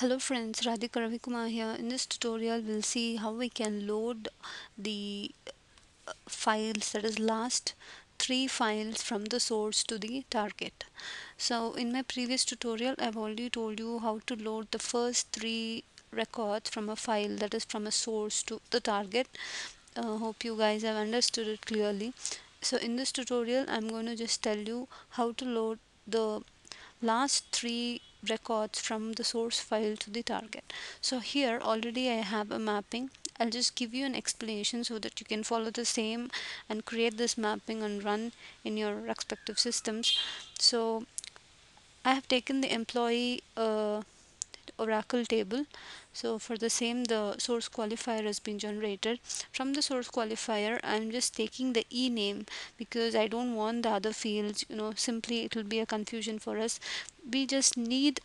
Hello friends, Radhika Ravikumar here. In this tutorial, we'll see how we can load the uh, files that is last three files from the source to the target. So in my previous tutorial, I've already told you how to load the first three records from a file that is from a source to the target. Uh, hope you guys have understood it clearly. So in this tutorial, I'm going to just tell you how to load the last three records from the source file to the target. So here already I have a mapping. I'll just give you an explanation so that you can follow the same and create this mapping and run in your respective systems. So I have taken the employee uh, oracle table. So for the same the source qualifier has been generated. From the source qualifier I'm just taking the e name because I don't want the other fields you know simply it will be a confusion for us. We just need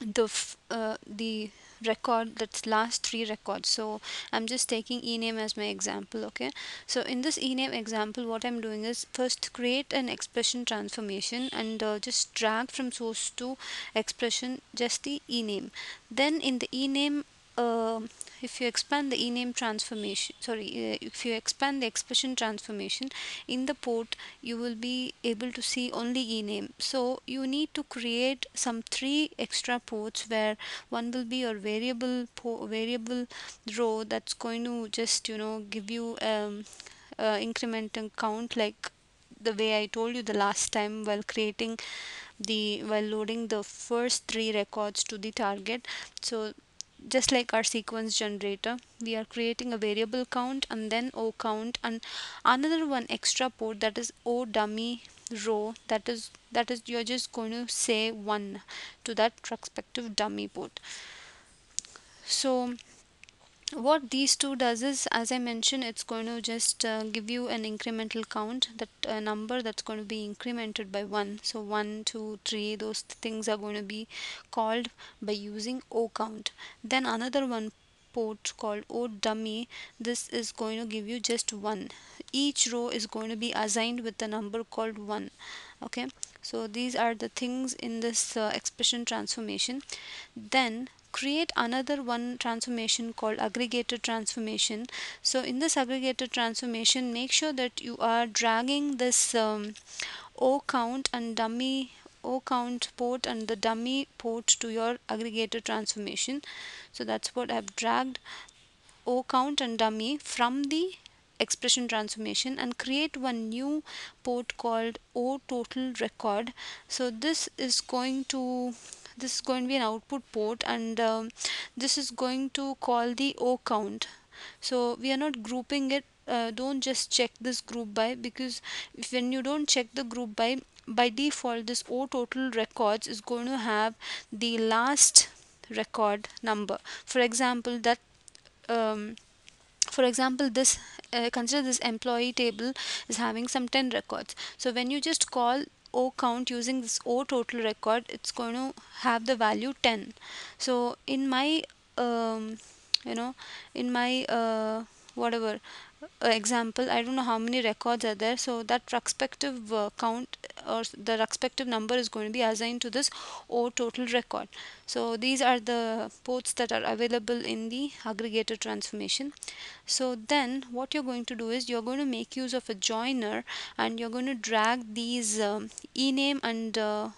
the uh, the record that's last three records. So i'm just taking ename as my example okay? So in this ename example what i'm doing is first create an expression transformation and uh, just drag from source to expression just the ename. Then in the ename uh, if you expand the ename transformation sorry uh, if you expand the expression transformation in the port you will be able to see only ename. So you need to create some three extra ports where one will be your variable variable row that's going to just you know give you um, uh, increment and count like the way I told you the last time while creating the while loading the first three records to the target. So just like our sequence generator we are creating a variable count and then o count and another one extra port that is o dummy row that is that is you're just going to say one to that respective dummy port. So what these two does is as I mentioned it's going to just uh, give you an incremental count that uh, number that's going to be incremented by one. So one two three those things are going to be called by using o count. Then another one port called o dummy this is going to give you just one. Each row is going to be assigned with a number called one okay? So these are the things in this uh, expression transformation. Then create another one transformation called aggregator transformation. So in this aggregator transformation make sure that you are dragging this um, o count and dummy o count port and the dummy port to your aggregator transformation. So that's what I've dragged o count and dummy from the expression transformation and create one new port called o total record. So this is going to this is going to be an output port and um, this is going to call the o count. So we are not grouping it. Uh, don't just check this group by because when you don't check the group by by default this o total records is going to have the last record number. For example that um, for example this uh, consider this employee table is having some 10 records. So when you just call o count using this o total record it's going to have the value 10 so in my um, you know in my uh, whatever example I don't know how many records are there so that respective uh, count or the respective number is going to be assigned to this O total record. So these are the ports that are available in the aggregator transformation. So then what you're going to do is you're going to make use of a joiner and you're going to drag these um, ename and uh,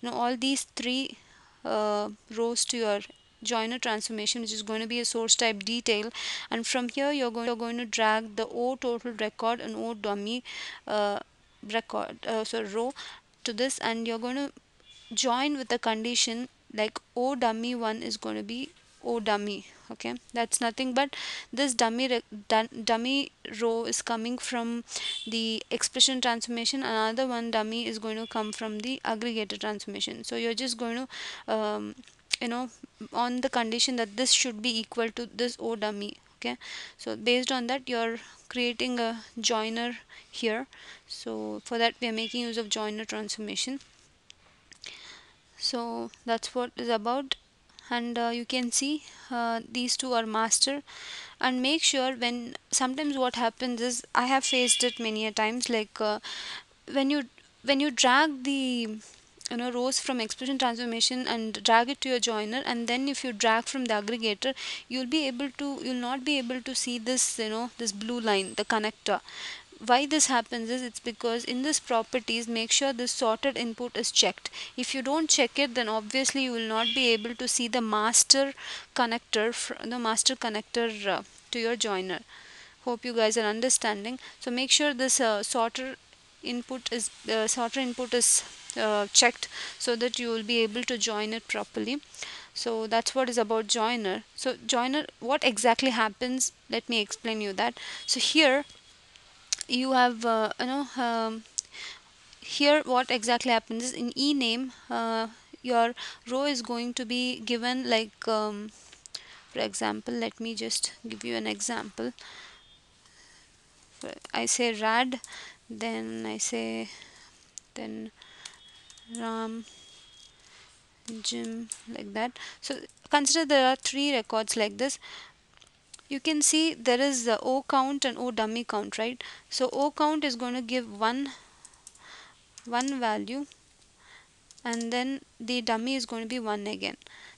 you know all these three uh, rows to your joiner transformation which is going to be a source type detail. And from here you're going, you're going to drag the o total record and o dummy uh, record uh, so row to this. And you're going to join with the condition like o dummy one is going to be o dummy okay? That's nothing but this dummy dummy row is coming from the expression transformation. Another one dummy is going to come from the aggregator transformation. So you're just going to um, you know on the condition that this should be equal to this o dummy okay? So based on that you're creating a joiner here. So for that we are making use of joiner transformation. So that's what is about. And uh, you can see uh, these two are master. And make sure when sometimes what happens is I have faced it many a times like uh, when you when you drag the you know rows from expression transformation and drag it to your joiner. And then if you drag from the aggregator you'll be able to you'll not be able to see this you know this blue line the connector. Why this happens is it's because in this properties make sure this sorted input is checked. If you don't check it then obviously you will not be able to see the master connector the master connector uh, to your joiner. Hope you guys are understanding. So make sure this uh, sorter input is uh, sorter input is uh, checked so that you will be able to join it properly. So that's what is about joiner. So joiner what exactly happens? Let me explain you that. So here you have uh, you know um, here what exactly happens is in e name uh, your row is going to be given like um, for example let me just give you an example. I say rad then I say then ram Jim like that. So consider there are three records like this. You can see there is the o count and o dummy count right? So o count is going to give one one value and then the dummy is going to be 1 again.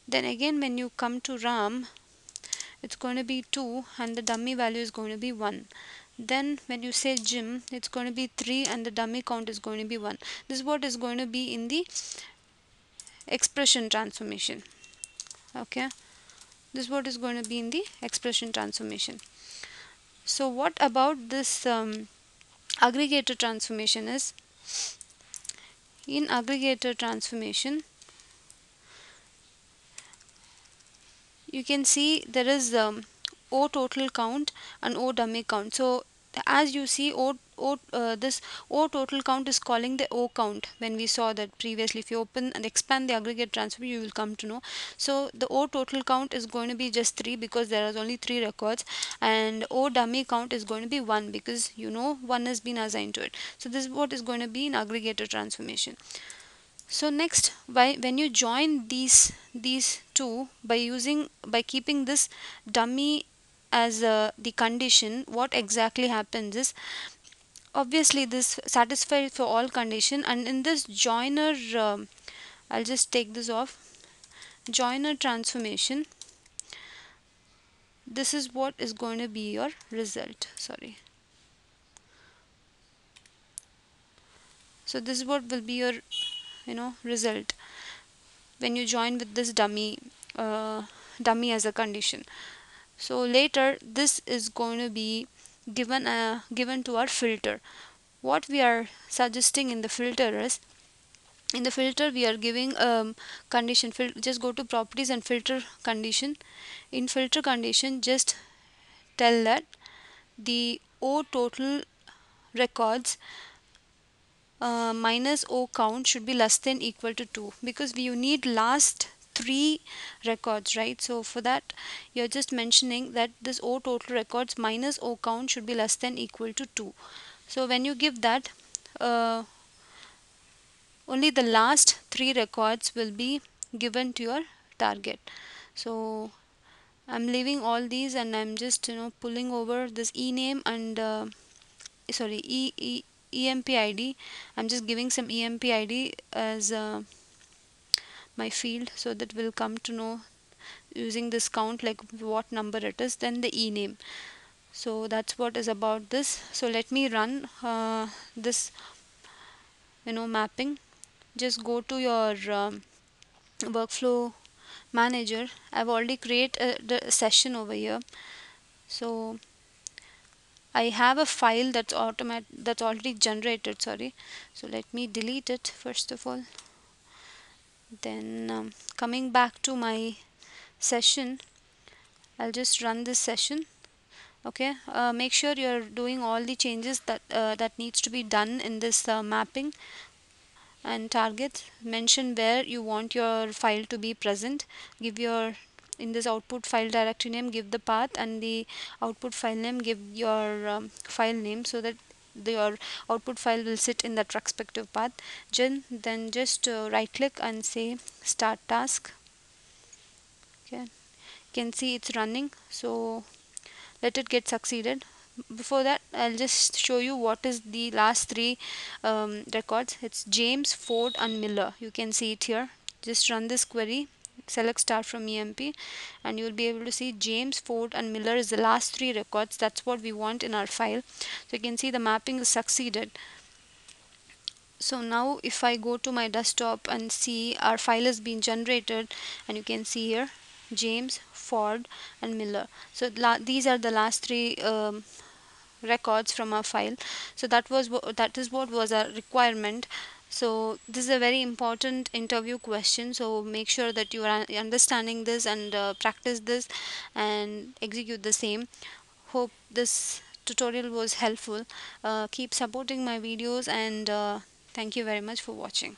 Then again when you come to ram it's going to be 2 and the dummy value is going to be 1 then when you say Jim it's going to be 3 and the dummy count is going to be 1 this is what is going to be in the expression transformation. Okay? This is what is going to be in the expression transformation. So what about this um, aggregator transformation is in aggregator transformation you can see there is um, o total count and o dummy count. So as you see o, o uh, this o total count is calling the o count. When we saw that previously if you open and expand the aggregate transfer you will come to know. So the o total count is going to be just 3 because there are only 3 records. And o dummy count is going to be 1 because you know 1 has been assigned to it. So this is what is going to be in aggregator transformation. So next by when you join these these two by using by keeping this dummy as uh, the condition what exactly happens is obviously this satisfies for all condition and in this joiner um, I'll just take this off. Joiner transformation this is what is going to be your result sorry. So this is what will be your you know result when you join with this dummy uh, dummy as a condition so later this is going to be given uh, given to our filter. What we are suggesting in the filter is in the filter we are giving um, condition just go to properties and filter condition. In filter condition just tell that the o total records uh, minus o count should be less than equal to 2 because we need last three records right? So for that you're just mentioning that this o total records minus o count should be less than equal to 2 so when you give that uh, only the last three records will be given to your target. So I'm leaving all these and I'm just you know pulling over this e name and uh, sorry e, e emp id I'm just giving some emp id as uh, my field so that we'll come to know using this count like what number it is then the e name so that's what is about this. So let me run uh, this you know mapping. Just go to your um, workflow manager. I've already created a, a session over here. So I have a file that's automatic that's already generated sorry. So let me delete it first of all then um, coming back to my session I'll just run this session. Okay uh, make sure you're doing all the changes that uh, that needs to be done in this uh, mapping and target. Mention where you want your file to be present. Give your in this output file directory name give the path and the output file name give your um, file name so that your output file will sit in that respective path. Then then just uh, right click and say start task. Okay. You can see it's running so let it get succeeded. Before that I'll just show you what is the last three um, records. It's James Ford and Miller. You can see it here. Just run this query select star from EMP and you will be able to see James Ford and Miller is the last three records. That's what we want in our file. So you can see the mapping is succeeded. So now if I go to my desktop and see our file has been generated and you can see here James Ford and Miller. So these are the last three um, records from our file. So that was that is what was our requirement so this is a very important interview question. So make sure that you are understanding this and uh, practice this and execute the same. Hope this tutorial was helpful. Uh, keep supporting my videos and uh, thank you very much for watching